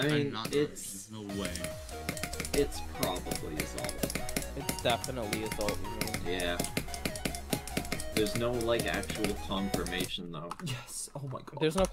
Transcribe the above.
I mean, it's no way. it's probably Assault. It's definitely Assault Yeah. There's no like actual confirmation though. Yes. Oh my god. There's no confirmation.